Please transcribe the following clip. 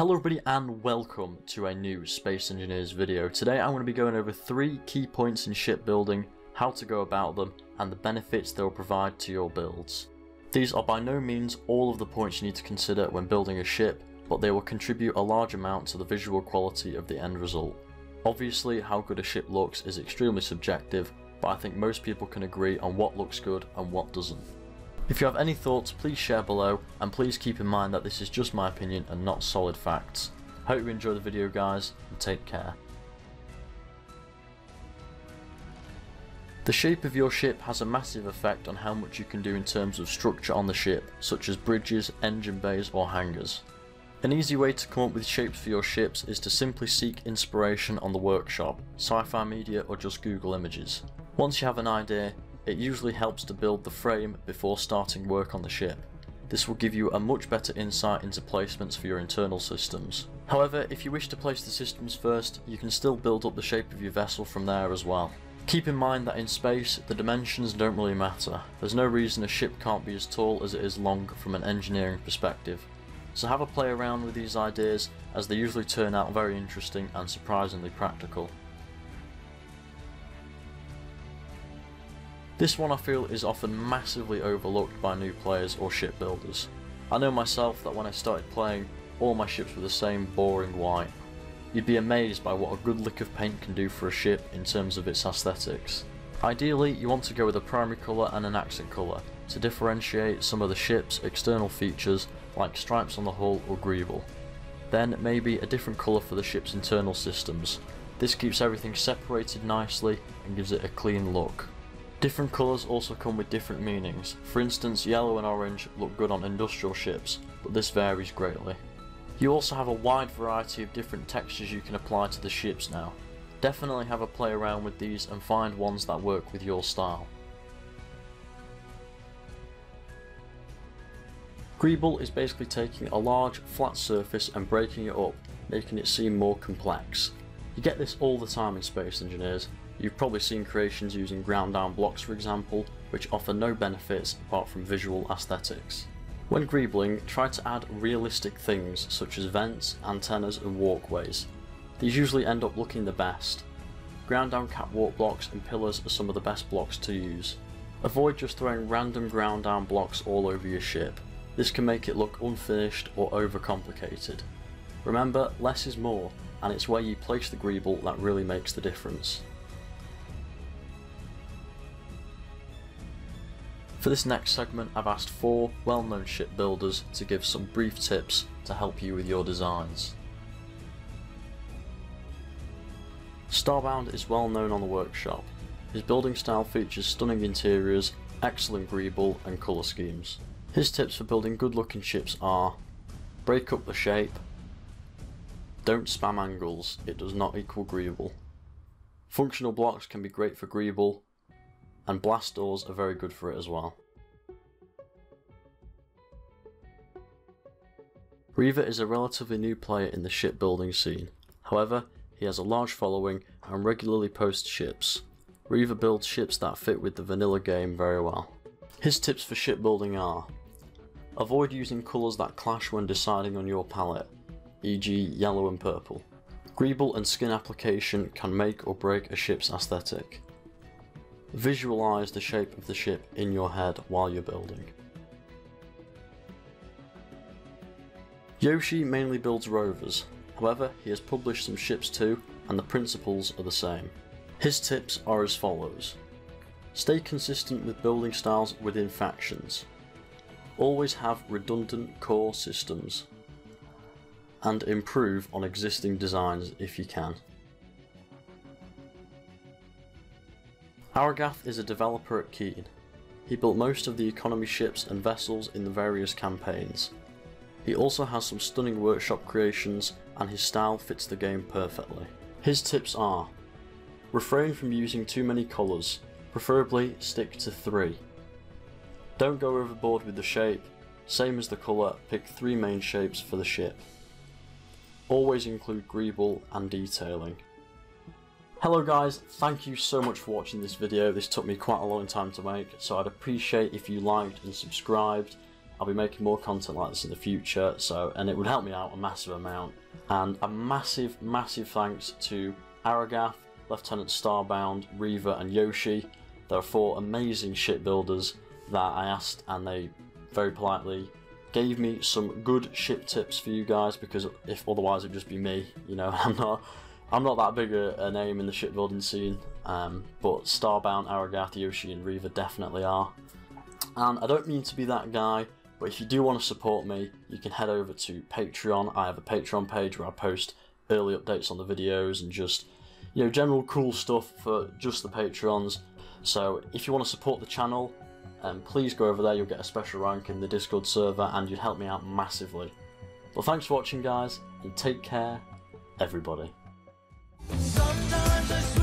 Hello everybody and welcome to a new Space Engineers video. Today I'm going to be going over three key points in shipbuilding, how to go about them, and the benefits they will provide to your builds. These are by no means all of the points you need to consider when building a ship, but they will contribute a large amount to the visual quality of the end result. Obviously how good a ship looks is extremely subjective, but I think most people can agree on what looks good and what doesn't. If you have any thoughts, please share below, and please keep in mind that this is just my opinion and not solid facts. Hope you enjoy the video guys, and take care. The shape of your ship has a massive effect on how much you can do in terms of structure on the ship, such as bridges, engine bays or hangars. An easy way to come up with shapes for your ships is to simply seek inspiration on the workshop, sci-fi media or just Google images. Once you have an idea, it usually helps to build the frame before starting work on the ship. This will give you a much better insight into placements for your internal systems. However, if you wish to place the systems first, you can still build up the shape of your vessel from there as well. Keep in mind that in space, the dimensions don't really matter. There's no reason a ship can't be as tall as it is long from an engineering perspective. So have a play around with these ideas as they usually turn out very interesting and surprisingly practical. This one I feel is often massively overlooked by new players or shipbuilders. I know myself that when I started playing, all my ships were the same boring white. You'd be amazed by what a good lick of paint can do for a ship in terms of its aesthetics. Ideally, you want to go with a primary colour and an accent colour to differentiate some of the ship's external features like stripes on the hull or greeble. Then maybe a different colour for the ship's internal systems. This keeps everything separated nicely and gives it a clean look. Different colours also come with different meanings. For instance, yellow and orange look good on industrial ships, but this varies greatly. You also have a wide variety of different textures you can apply to the ships now. Definitely have a play around with these and find ones that work with your style. Greeble is basically taking a large flat surface and breaking it up, making it seem more complex. You get this all the time in Space Engineers, You've probably seen creations using ground down blocks for example, which offer no benefits apart from visual aesthetics. When greebling, try to add realistic things such as vents, antennas and walkways. These usually end up looking the best. Ground down catwalk blocks and pillars are some of the best blocks to use. Avoid just throwing random ground down blocks all over your ship. This can make it look unfinished or overcomplicated. Remember, less is more, and it's where you place the greeble that really makes the difference. For this next segment I've asked four well-known shipbuilders to give some brief tips to help you with your designs. Starbound is well known on the workshop. His building style features stunning interiors, excellent greeble and colour schemes. His tips for building good looking ships are break up the shape, don't spam angles, it does not equal greeble. Functional blocks can be great for greeble, and blast doors are very good for it as well. Reaver is a relatively new player in the shipbuilding scene. However, he has a large following and regularly posts ships. Reaver builds ships that fit with the vanilla game very well. His tips for shipbuilding are Avoid using colours that clash when deciding on your palette, e.g. yellow and purple. Greeble and skin application can make or break a ship's aesthetic. Visualize the shape of the ship in your head while you're building. Yoshi mainly builds rovers, however he has published some ships too and the principles are the same. His tips are as follows. Stay consistent with building styles within factions. Always have redundant core systems. And improve on existing designs if you can. Aragath is a developer at Keen. He built most of the economy ships and vessels in the various campaigns. He also has some stunning workshop creations and his style fits the game perfectly. His tips are Refrain from using too many colours, preferably stick to three. Don't go overboard with the shape, same as the colour, pick three main shapes for the ship. Always include greeble and detailing. Hello guys, thank you so much for watching this video. This took me quite a long time to make, so I'd appreciate if you liked and subscribed. I'll be making more content like this in the future, so and it would help me out a massive amount. And a massive, massive thanks to Aragath, Lieutenant Starbound, Reaver, and Yoshi. There are four amazing shipbuilders that I asked, and they very politely gave me some good ship tips for you guys because if otherwise it'd just be me, you know, I'm not I'm not that big a, a name in the shipbuilding scene, um, but Starbound, Aragath, Yoshi, and Reaver definitely are. And I don't mean to be that guy, but if you do want to support me, you can head over to Patreon. I have a Patreon page where I post early updates on the videos and just you know general cool stuff for just the Patreons. So if you want to support the channel, um, please go over there. You'll get a special rank in the Discord server, and you'd help me out massively. Well, thanks for watching, guys, and take care, everybody. Sometimes I